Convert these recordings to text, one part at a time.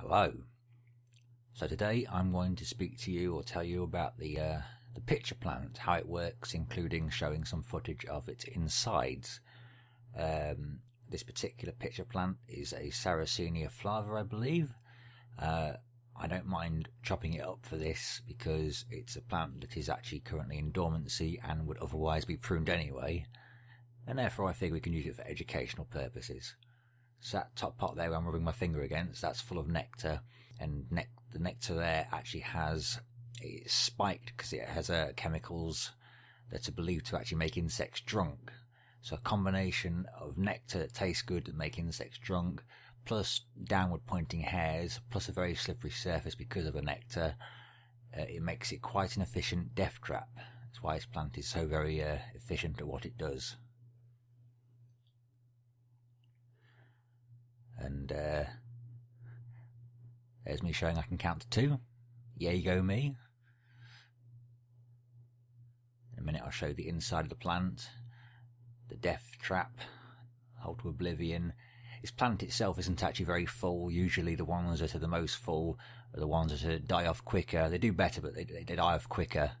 Hello. So today I'm going to speak to you or tell you about the uh, the pitcher plant, how it works, including showing some footage of its insides. Um, this particular pitcher plant is a Sarracenia flava, I believe. Uh, I don't mind chopping it up for this because it's a plant that is actually currently in dormancy and would otherwise be pruned anyway, and therefore I figure we can use it for educational purposes. So that top part there I'm rubbing my finger against, that's full of nectar, and ne- the nectar there actually has, it's spiked because it has uh, chemicals that are believed to actually make insects drunk. So a combination of nectar that tastes good and make insects drunk, plus downward pointing hairs, plus a very slippery surface because of the nectar, uh, it makes it quite an efficient death trap. That's why this plant is so very uh, efficient at what it does. And uh, there's me showing I can count to two. Yay go me. In a minute I'll show the inside of the plant, the death trap, hold to oblivion. This plant itself isn't actually very full. Usually the ones that are the most full are the ones that die off quicker. They do better, but they, they die off quicker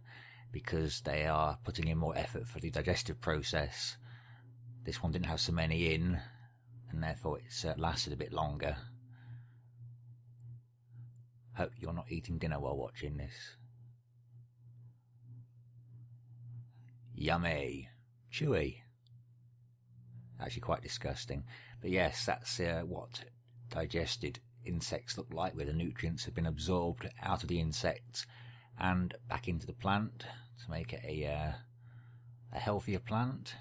because they are putting in more effort for the digestive process. This one didn't have so many in, and therefore it's uh, lasted a bit longer. Hope you're not eating dinner while watching this. Yummy. Chewy. Actually quite disgusting. But yes, that's uh, what digested insects look like, where the nutrients have been absorbed out of the insects and back into the plant to make it a, uh, a healthier plant.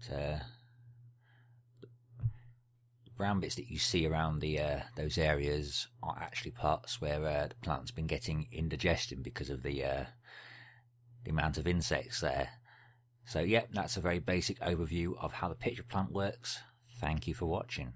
But, uh, brown bits that you see around the uh, those areas are actually parts where uh, the plant's been getting indigestion because of the uh, the amount of insects there. So, yeah, that's a very basic overview of how the pitcher plant works. Thank you for watching.